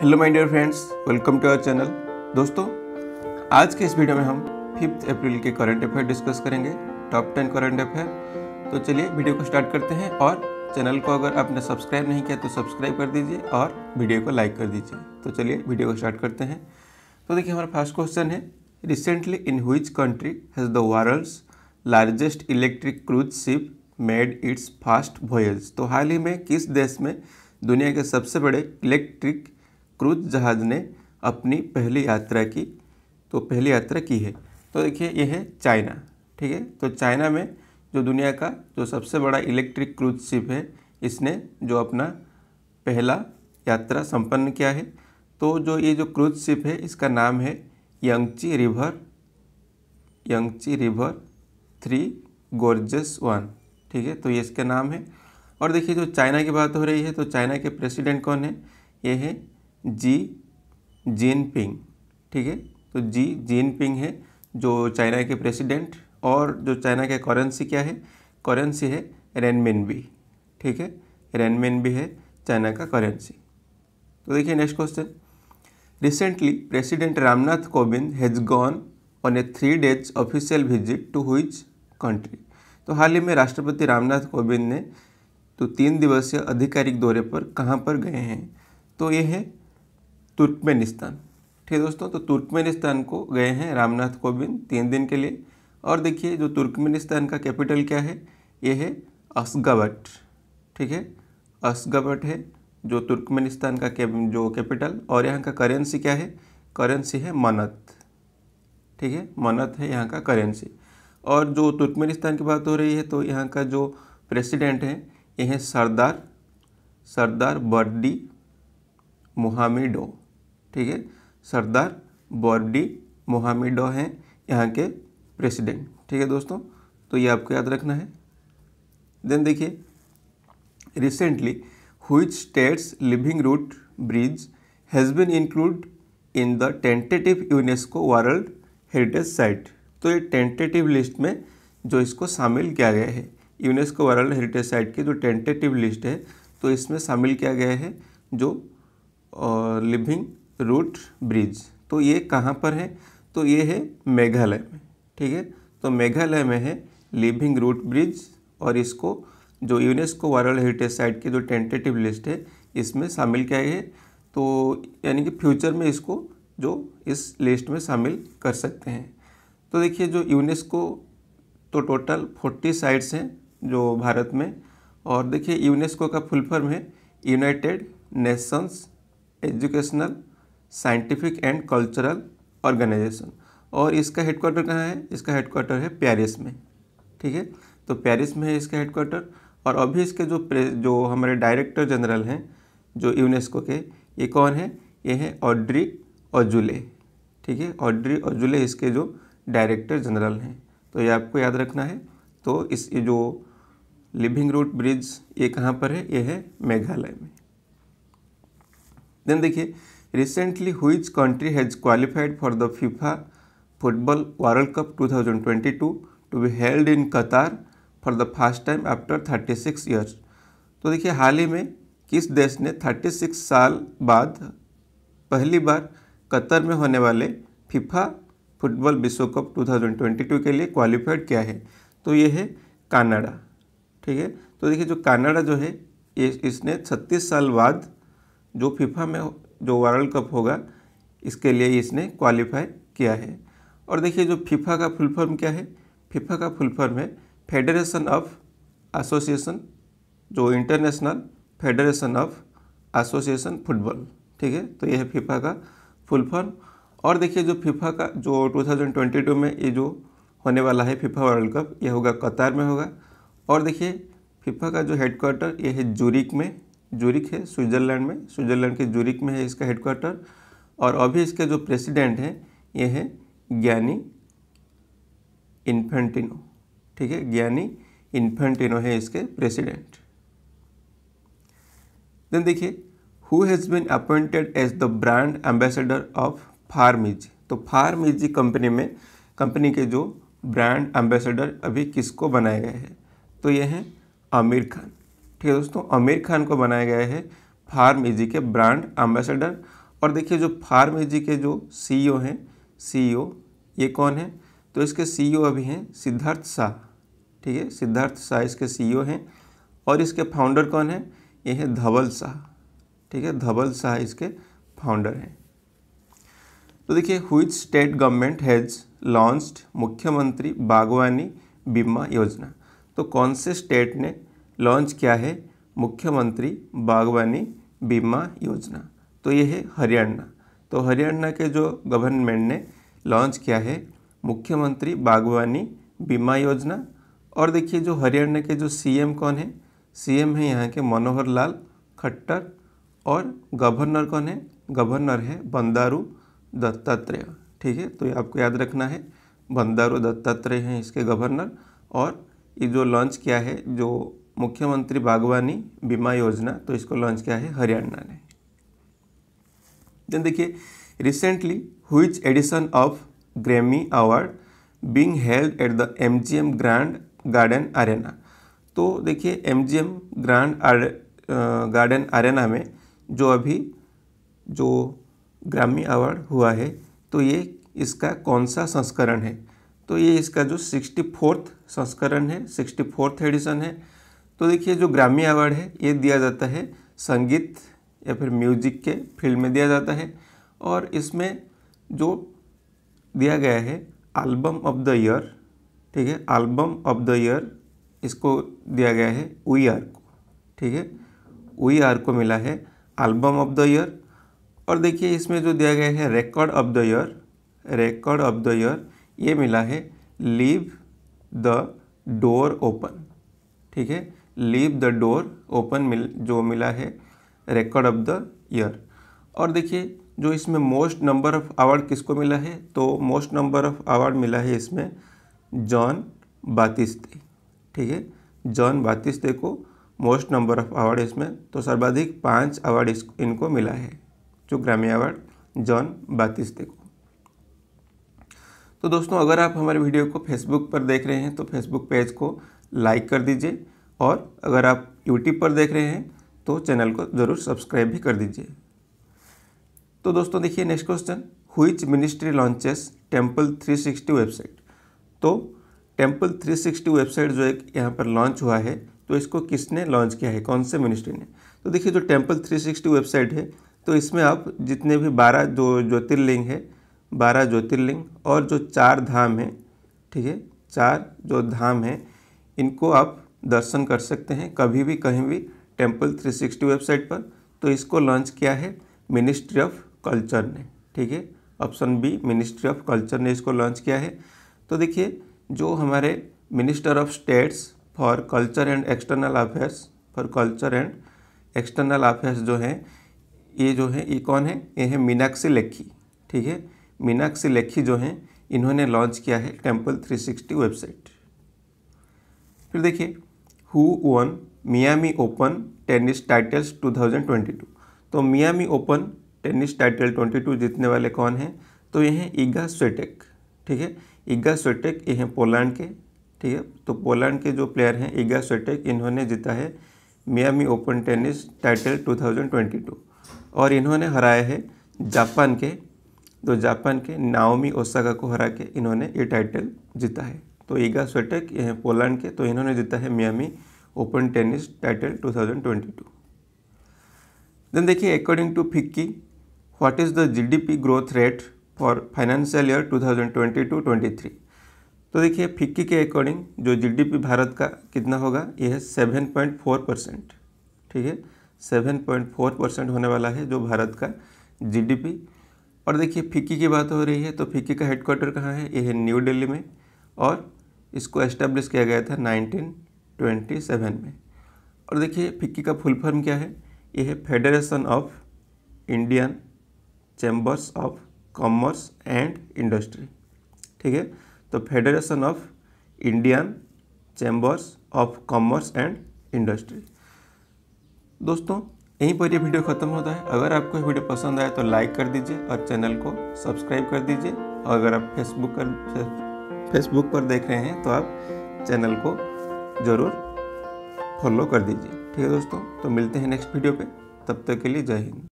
Hello my dear friends welcome to our channel दोस्तों, आज के इस वीडियो में हम फिफ्थ अप्रैल के करंट अफेयर डिस्कस करेंगे। टॉप टेन करंट अफेयर तो चलिए वीडियो को स्टार्ट करते हैं और चैनल को अगर आपने सब्सक्राइब नहीं किया तो सब्सक्राइब कर दीजिए और वीडियो को लाइक कर दीजिए। तो चलिए वीडियो को स्टार्ट करते हैं। तो देखिए, हमारा फ़र्स्ट क्वेश्चन है recently in which country has the world's largest electric cruise ship made its first voyage तो हाल ही में किस देश में दुनिया के सबसे बड़े इलेक्ट्रिक क्रूज जहाज़ ने अपनी पहली यात्रा की तो पहली यात्रा की है। तो देखिए, ये है चाइना, ठीक है? तो चाइना में जो दुनिया का जो सबसे बड़ा इलेक्ट्रिक क्रूज शिप है, इसने जो अपना पहला यात्रा संपन्न किया है। तो जो ये जो क्रूज शिप है, इसका नाम है Yangtze river Yangtze river three gorges one ठीक है? तो ये इसका नाम है। और देखिए, जो चाइना की बात हो रही है तो चाइना के प्रेसिडेंट कौन है? ये है जी जिनपिंग ठीक है? तो जी जिनपिंग है, जो चाइना के प्रेसिडेंट और जो चाइना के करेंसी क्या है? करेंसी है रेनमिनबी ठीक है? रेनमिनबी है चाइना का करेंसी तो देखिए next question recently president Ramnath Kovind has gone on a three days official visit to which country तो हाल ही में राष्ट्रपति रामनाथ कोविंद ने तो तीन दिवसीय आधिकारिक दौरे पर कहाँ पर गए हैं? तो ये है तुर्कमेनिस्तान। ठीक है दोस्तों तो तुर्कमेनिस्तान को गए हैं रामनाथ कोविंद तीन दिन के लिए। और देखिए, जो तुर्कमेनिस्तान का कैपिटल क्या है? ये है असगावट ठीक है असगावट है जो तुर्कमेनिस्तान का जो कैपिटल। और यहाँ का करेंसी क्या है? करेंसी है मनत ठीक है मनत है यहाँ का करेंसी। और जो तुर्कमेनिस्तान की बात हो रही है तो यहाँ का जो प्रेसिडेंट है, ये है सरदार सरदार बर्डी मोहामिडो। ठीक है? सरदार बॉर्डी मोहामिडो हैं यहाँ के प्रेसिडेंट। ठीक है दोस्तों? तो ये आपको याद रखना है। देन देखिए recently which states living root bridge has been include in the tentative UNESCO world heritage site तो ये टेंटेटिव लिस्ट में जो इसको शामिल किया गया है यूनेस्को वर्ल्ड हेरिटेज साइट की जो टेंटेटिव लिस्ट है तो इसमें शामिल किया गया है जो लिविंग रूट ब्रिज। तो ये कहाँ पर है? तो ये है मेघालय में, ठीक है? तो मेघालय में है लिविंग रूट ब्रिज और इसको जो यूनेस्को वर्ल्ड हेरिटेज साइट की जो टेंटेटिव लिस्ट है, इसमें शामिल किया है। तो यानी कि फ्यूचर में इसको जो इस लिस्ट में शामिल कर सकते हैं। तो देखिए, जो यूनेस्को तो टोटल फोर्टी साइट्स हैं जो भारत में। और देखिए, यूनेस्को का फुल फॉर्म है United Nations Educational Scientific and Cultural Organization. और इसका हेडक्वार्टर कहाँ है? इसका हेडक्वार्टर है पेरिस में, ठीक है? तो पेरिस में है इसका हेडक्वार्टर और अभी इसके जो जो हमारे डायरेक्टर जनरल हैं, जो यूनेस्को के, ये कौन है? ये है ऑड्री ओजुले ठीक है? ऑड्री ओजुले इसके जो डायरेक्टर जनरल हैं। तो ये आपको याद रखना है। तो इस, ये जो लिविंग रूट ब्रिज ये कहाँ पर है? ये है मेघालय में। देन देखिए recently which country has qualified for the FIFA football world cup 2022 to be held in Qatar for the first time after 36 years तो देखिए, हाल ही में किस देश ने 36 साल बाद पहली बार कतर में होने वाले फीफा फुटबॉल विश्व कप 2022 के लिए क्वालिफाइड किया है? तो ये है कनाडा ठीक है? तो देखिए, जो कनाडा जो है, ये इसने 36 साल बाद जो फीफा में जो वर्ल्ड कप होगा, इसके लिए इसने क्वालिफाई किया है। और देखिए, जो फीफा का फुल फॉर्म क्या है? फीफा का फुल फॉर्म है फेडरेशन ऑफ़ एसोसिएशन जो international federation of association football ठीक है? तो यह है फीफा का फुल फॉर्म और देखिए, जो फीफा का, जो 2022 में ये जो होने वाला है फीफा वर्ल्ड कप ये होगा कतार में होगा। और देखिए फीफा का जो हेडक्वार्टर यह है जूरिक में। जूरिक है, स्विट्ज़रलैंड में। स्विट्ज़रलैंड के जूरिक में है इसका हेडक्वार्टर और अभी इसके जो प्रेसिडेंट हैं, ये है ज्ञानी इन्फेंटिनो। ठीक है? ज्ञानी इन्फेंटिनो है इसके प्रेसिडेंट देन देखिए who has been appointed as the brand ambassador of PharmEasy तो फार्मिजी कंपनी में कंपनी के जो ब्रांड एम्बेसडर अभी किसको बनाए गए हैं? तो ये हैं आमिर खान। ठीक है दोस्तों, आमिर खान को बनाया गया है फार्म इजी के ब्रांड एम्बेसडर। और देखिए जो फार्म एजी के जो सीईओ हैं, सीईओ, ये कौन है? तो इसके सीईओ अभी हैं सिद्धार्थ शाह, ठीक है? सिद्धार्थ शाह इसके सीईओ हैं। और इसके फाउंडर कौन है? ये हैं धवल शाह, ठीक है? धवल शाह इसके फाउंडर हैं। तो देखिए हुई स्टेट गवर्नमेंट हैज़ लॉन्च्ड मुख्यमंत्री बागवानी बीमा योजना? तो कौन से स्टेट ने लॉन्च किया है मुख्यमंत्री बागवानी बीमा योजना। तो ये है हरियाणा। तो हरियाणा के जो गवर्नमेंट ने लॉन्च किया है मुख्यमंत्री बागवानी बीमा योजना। और देखिए जो हरियाणा के जो सीएम कौन है? सीएम है यहाँ के मनोहर लाल खट्टर और गवर्नर कौन है? गवर्नर है बंदारू दत्तात्रेय। ठीक है? तो ये आपको याद रखना है। बंदारू दत्तात्रेय हैं इसके गवर्नर और ये जो लॉन्च किया है जो मुख्यमंत्री बागवानी बीमा योजना तो इसको लॉन्च किया है हरियाणा ने। देन देखिए recently which edition of Grammy award being held at the M G M grand garden arena तो देखिए M G M grand garden arena में जो अभी जो ग्रामी अवार्ड हुआ है तो ये इसका कौन सा संस्करण है? तो ये इसका जो सिक्सटी फोर्थ संस्करण है सिक्सटी फोर्थ एडिशन है। तो देखिए, जो ग्रामी अवार्ड है, ये दिया जाता है संगीत या फिर म्यूज़िक के फ़ील्ड में दिया जाता है। और इसमें जो दिया गया है एल्बम ऑफ़ द ईयर ठीक है एल्बम ऑफ़ द ईयर इसको दिया गया है वी आर को, ठीक है। वी आर को मिला है एल्बम ऑफ़ द ईयर और देखिए, इसमें जो दिया गया है record of the year record of the year ये मिला है लीव द डोर ओपन ठीक है। लीव द डोर ओपन मिल, जो मिला है रिकॉर्ड ऑफ़ द ईयर और देखिए, जो इसमें मोस्ट नंबर ऑफ़ अवार्ड किसको मिला है तो मोस्ट नंबर ऑफ़ अवार्ड मिला है इसमें जॉन बातिस्ते ठीक है? जॉन बातिस्ते को मोस्ट नंबर ऑफ़ अवार्ड इसमें तो सर्वाधिक पाँच अवार्ड इस, इनको मिला है, जो ग्रामी अवार्ड जॉन बातिस्ते को. तो दोस्तों, अगर आप हमारे वीडियो को फेसबुक पर देख रहे हैं तो फेसबुक पेज को लाइक कर दीजिए। और अगर आप यूट्यूब पर देख रहे हैं तो चैनल को ज़रूर सब्सक्राइब भी कर दीजिए। तो दोस्तों, देखिए next question which ministry launches temple 360 website तो टेंपल 360 वेबसाइट जो एक यहाँ पर लॉन्च हुआ है तो इसको किसने लॉन्च किया है? कौन से मिनिस्ट्री ने? तो देखिए, जो टेंपल 360 वेबसाइट है तो इसमें आप जितने भी बारह जो ज्योतिर्लिंग है, बारह ज्योतिर्लिंग और जो चार धाम हैं, ठीक है, चार जो धाम हैं, इनको आप दर्शन कर सकते हैं कभी भी, कहीं भी टेंपल 360 वेबसाइट पर। तो इसको लॉन्च किया है मिनिस्ट्री ऑफ़ कल्चर ने, ठीक है? Option B ministry of culture ने इसको लॉन्च किया है। तो देखिए, जो हमारे minister of states for culture and external affairs for culture and external affairs जो हैं, ये जो है, ये कौन है? ये है मीनाक्षी लेखी ठीक है? मीनाक्षी लेखी जो हैं, इन्होंने लॉन्च किया है टेंपल 360 वेबसाइट फिर देखिए who won Miami open tennis titles 2022 तो मियामी ओपन टेनिस टाइटल 22 जीतने वाले कौन हैं? तो ये हैं ईगा स्वेटेक ठीक है? ईगा स्वेटेक ये हैं पोलैंड के, ठीक है? तो पोलैंड के जो प्लेयर हैं ईगा स्वेटेक इन्होंने जीता है मियामी ओपन टेनिस टाइटल 2022 और इन्होंने हराया है जापान के तो जापान के नाओमी ओसाका को हरा के इन्होंने ये टाइटल जीता है। तो ईगा स्वेटेक ये हैं पोलैंड के तो इन्होंने जीता है Miami open tennis title 2022 then देखिए according to FICCI what is the GDP growth rate for financial year 2022-23 तो देखिए, फिक्की के अकॉर्डिंग जो जीडीपी भारत का कितना होगा, ये है 7.4 परसेंट ठीक है? 7.4 परसेंट होने वाला है जो भारत का जीडीपी और देखिए, फिक्की की बात हो रही है तो फिक्की का हेडक्वार्टर कहाँ है? यह है न्यू दिल्ली में। और इसको एस्टेब्लिश किया गया था 1927 में। और देखिए, फिक्की का फुल फॉर्म क्या है? ये है federation of Indian chambers of commerce and industry. ठीक है? तो federation of Indian chambers of commerce and industry. दोस्तों, यहीं पर ये वीडियो ख़त्म होता है। अगर आपको वीडियो पसंद आए तो लाइक कर दीजिए और चैनल को सब्सक्राइब कर दीजिए। और अगर आप फेसबुक कर फेसबुक पर देख रहे हैं तो आप चैनल को ज़रूर फॉलो कर दीजिए। ठीक है दोस्तों तो मिलते हैं नेक्स्ट वीडियो पे। तब तक के लिए जय हिंद।